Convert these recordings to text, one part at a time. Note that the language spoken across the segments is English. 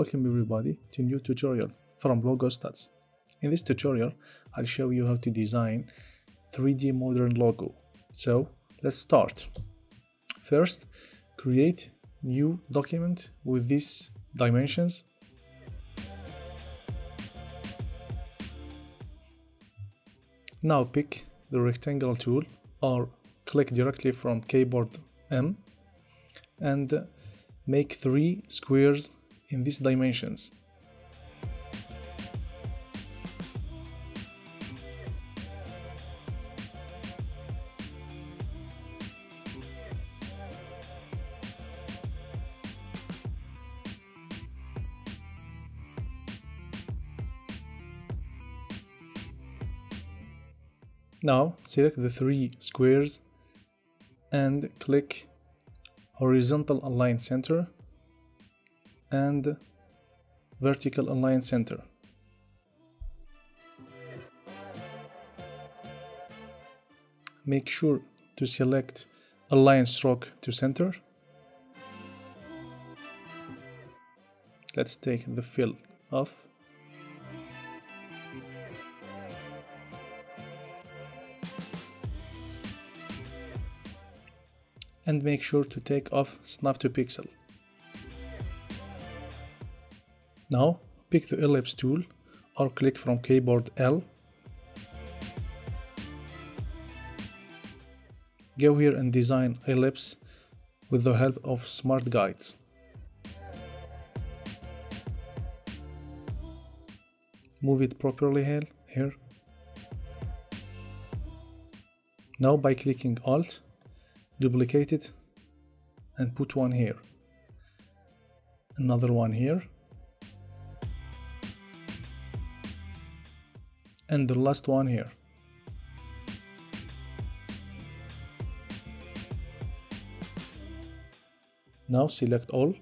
Welcome everybody to new tutorial from Logos Tuts. In this tutorial, I'll show you how to design 3D modern logo. So let's start. First, create new document with these dimensions. Now pick the rectangle tool or click directly from keyboard M and make three squares in these dimensions. Now select the three squares and click horizontal align center and vertical align center. Make sure to select align stroke to center. Let's take the fill off. and make sure to take off snap to pixel. Now pick the ellipse tool or click from keyboard L. Go here and design ellipse with the help of smart guides. Move it properly here. here. Now by clicking Alt, duplicate it and put one here another one here and the last one here. Now select all.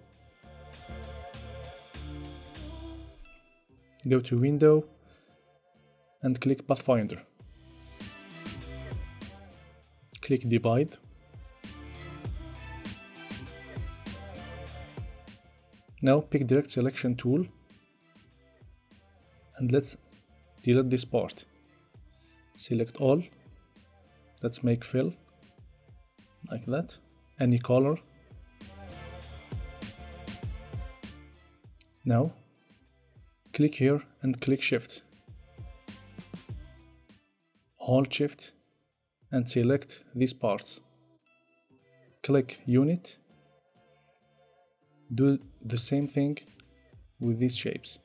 Go to window and click pathfinder. Click divide. Now pick direct selection tool and let's delete this part. Select all. Let's make fill like that. Any color. Now click here and click shift. Hold shift and select these parts. Click unit do the same thing with these shapes.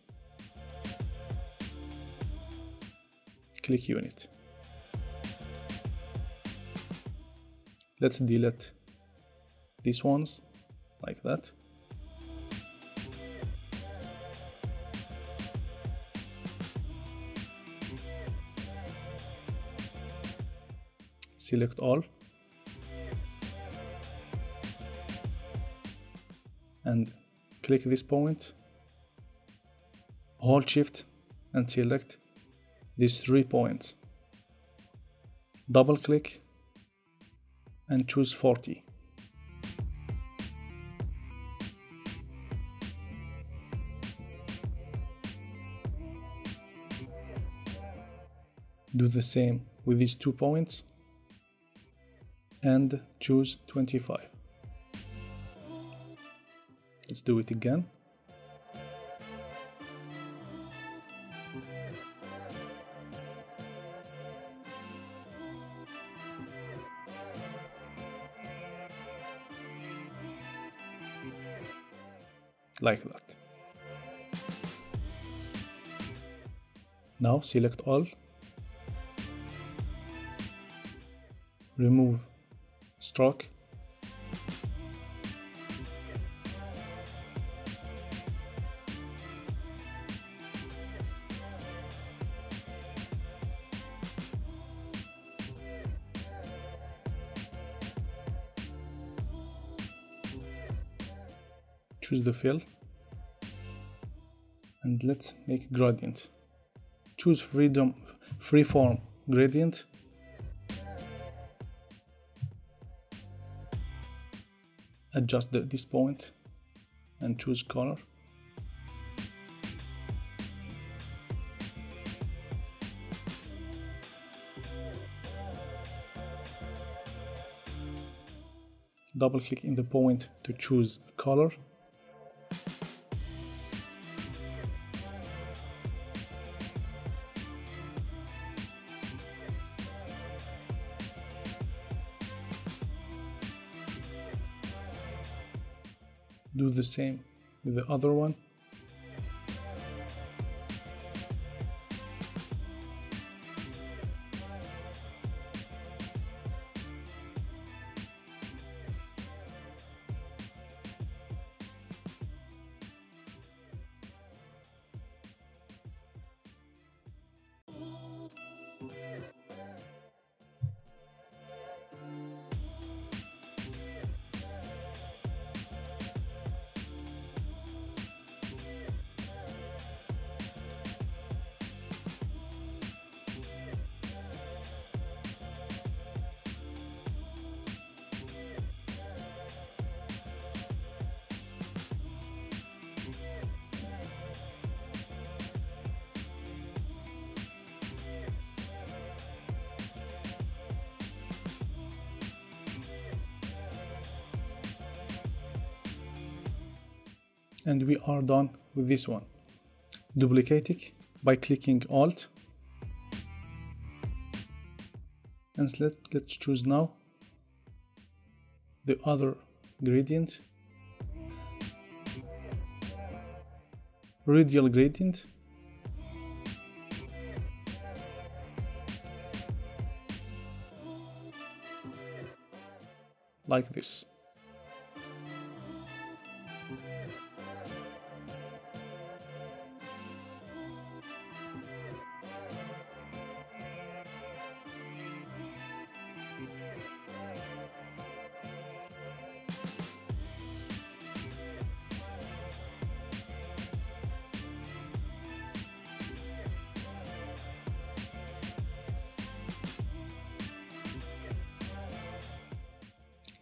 Click unit. Let's delete these ones like that. Select all and click this point hold shift and select these three points. Double click and choose 40 do the same with these two points and choose 25 Let's do it again. Like that. Now select all. Remove stroke choose the fill. And let's make gradient. Choose freedom freeform gradient. Adjust the, this point and choose color. Double click in the point to choose color. Do the same with the other one and we are done with this one. Duplicate it by clicking alt. And let, let's choose now the other gradient. Radial gradient. Like this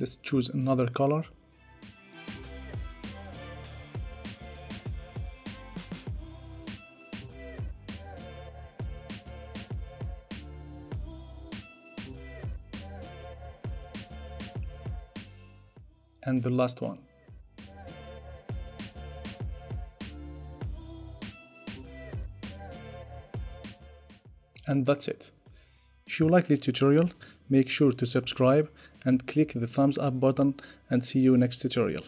let's choose another color. And the last one. And that's it. If you like this tutorial make sure to subscribe and click the thumbs up button and see you next tutorial